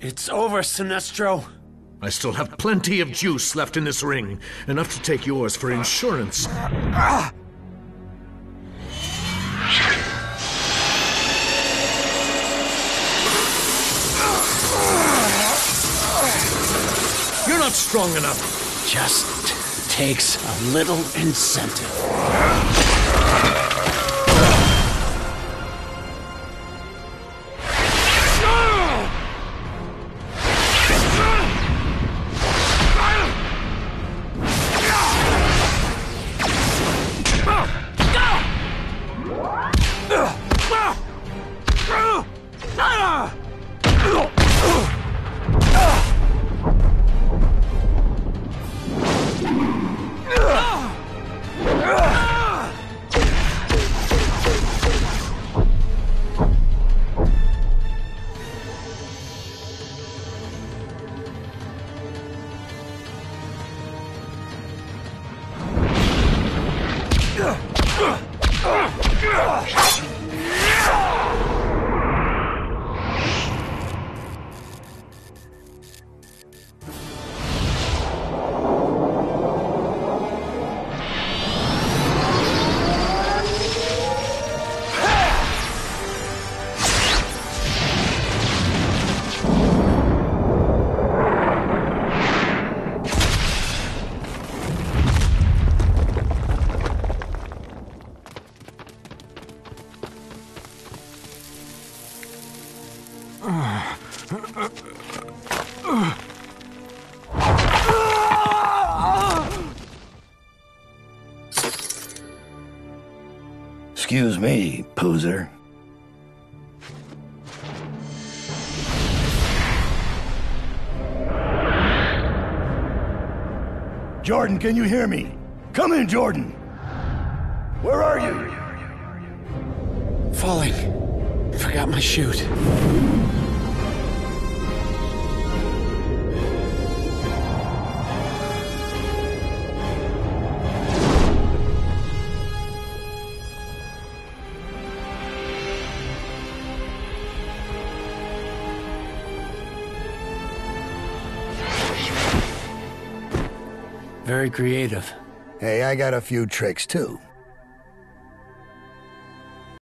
It's over, Sinestro. I still have plenty of juice left in this ring, enough to take yours for insurance. You're not strong enough. Just takes a little incentive. Ugh! Excuse me, poser. Jordan, can you hear me? Come in, Jordan. Where are you? Falling. I Forgot my chute. Very creative. Hey, I got a few tricks too.